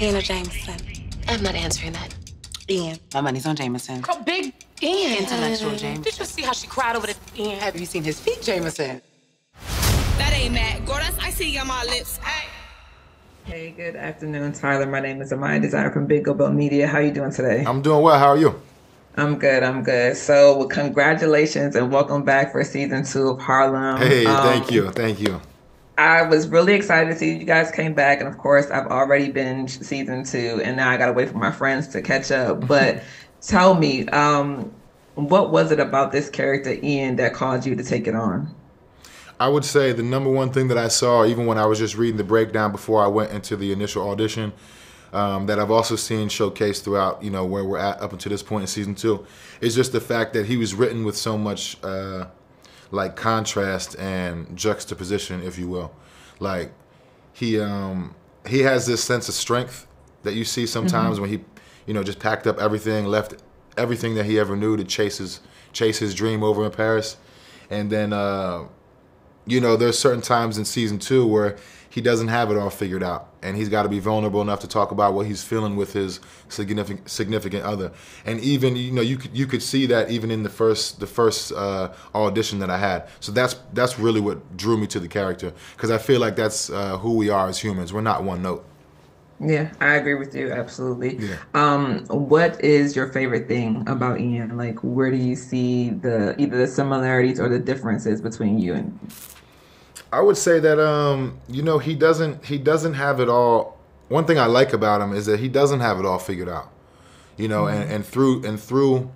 Ian or Jameson? I'm not answering that. Ian. My money's on Jameson. Girl, big Ian. Intellectual Jameson. Did you see how she cried over the Ian? Have you seen his feet, Jameson? That ain't that. Girl, that's you on my lips. Hey. Hey, good afternoon, Tyler. My name is Amaya Designer from Big Gold Media. How you doing today? I'm doing well. How are you? I'm good. I'm good. So, well, congratulations and welcome back for season two of Harlem. Hey, Um, thank you. Thank you. I was really excited to see you guys came back, and of course, I've already binged season two, and now I gotta wait for my friends to catch up. But tell me, um, what was it about this character Ian that caused you to take it on? I would say the number one thing that I saw, even when I was just reading the breakdown before I went into the initial audition, um, that I've also seen showcased throughout, you know, where we're at up until this point in season two, is just the fact that he was written with so much uh, like contrast and juxtaposition, if you will. Like he um, he has this sense of strength that you see sometimes when he, you know, just packed up everything, left everything that he ever knew to chase his chase his dream over in Paris, and then. Uh, you know, there's certain times in season two where he doesn't have it all figured out, and he's got to be vulnerable enough to talk about what he's feeling with his significant significant other. And even you know, you could you could see that even in the first the first uh, audition that I had. So that's that's really what drew me to the character because I feel like that's uh, who we are as humans. We're not one note. Yeah, I agree with you absolutely. Yeah. Um, what is your favorite thing about Ian? Like, where do you see the either the similarities or the differences between you and? I would say that um, you know he doesn't he doesn't have it all. One thing I like about him is that he doesn't have it all figured out. You know, and, and through and through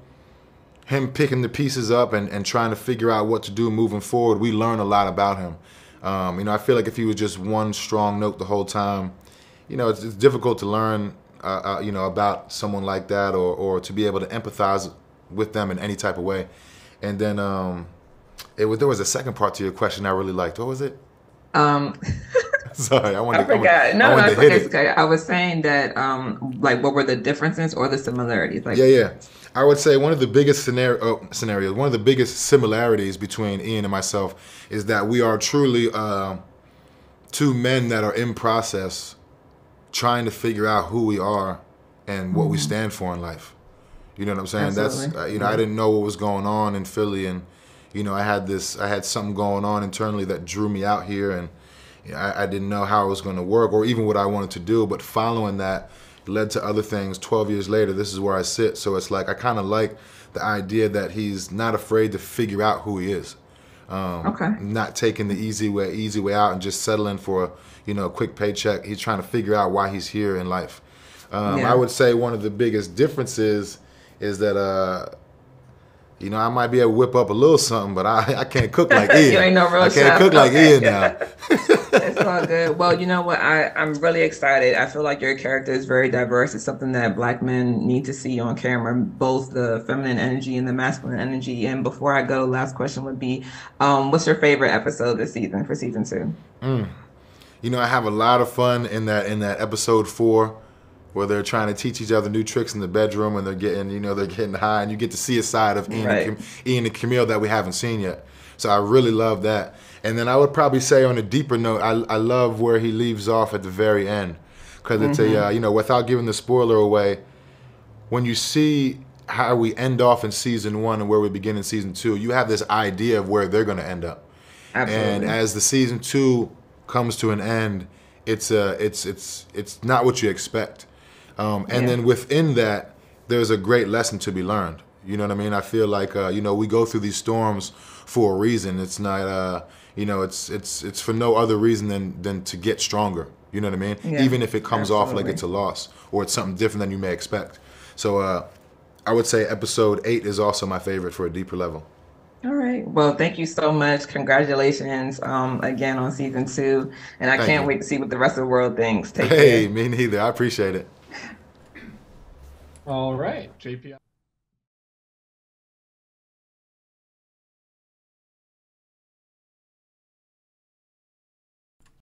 him picking the pieces up and, and trying to figure out what to do moving forward, we learn a lot about him. Um, you know, I feel like if he was just one strong note the whole time, you know, it's, it's difficult to learn, uh, uh, you know, about someone like that or, or to be able to empathize with them in any type of way. And then um, it was, there was a second part to your question I really liked. What was it? Um, Sorry, I wanted. I forgot. No, I no, it's to okay. it. it's okay. I was saying that, um, like, what were the differences or the similarities? Like, Yeah, yeah. I would say one of the biggest scenario, oh, scenarios, one of the biggest similarities between Ian and myself is that we are truly uh, two men that are in process trying to figure out who we are and what we stand for in life. You know what I'm saying? That's uh, you know I didn't know what was going on in Philly, and you know I had this I had something going on internally that drew me out here, and you know, I, I didn't know how it was going to work or even what I wanted to do. But following that led to other things. Twelve years later, this is where I sit. So it's like I kind of like the idea that he's not afraid to figure out who he is. Um, Okay. Not taking the easy way, easy way out, and just settling for you know a quick paycheck. He's trying to figure out why he's here in life. Um, Yeah. I would say one of the biggest differences is that uh, you know I might be able to whip up a little something, but I, I can't cook like Ian. You ain't no real I can't chef. cook like Okay. Ian now. it's all good. Well, you know what? I, I'm really excited. I feel like your character is very diverse. It's something that black men need to see on camera, both the feminine energy and the masculine energy. And before I go, last question would be, um, what's your favorite episode this season for season two? You know, I have a lot of fun in that in that episode four, where they're trying to teach each other new tricks in the bedroom, and they're getting you know they're getting high, and you get to see a side of Ian, Right. and, Cam- Ian and Camille that we haven't seen yet. So I really love that. And then I would probably say on a deeper note, I, I love where he leaves off at the very end, because it's a uh, you know without giving the spoiler away, when you see how we end off in season one and where we begin in season two, you have this idea of where they're going to end up. Absolutely. And as the season two comes to an end, it's uh, it's it's it's not what you expect. Um, and Yeah. then within that, there's a great lesson to be learned. You know what I mean? I feel like uh, you know we go through these storms for a reason. It's not uh, you know it's it's it's for no other reason than than to get stronger. You know what I mean? Yeah, Even if it comes off like it's a loss or it's something different than you may expect. So uh, I would say episode eight is also my favorite for a deeper level. All right. Well, thank you so much. Congratulations um, again on season two. And I Thank can't you. wait to see what the rest of the world thinks. Take Hey, care. me neither. I appreciate it. All right, JP.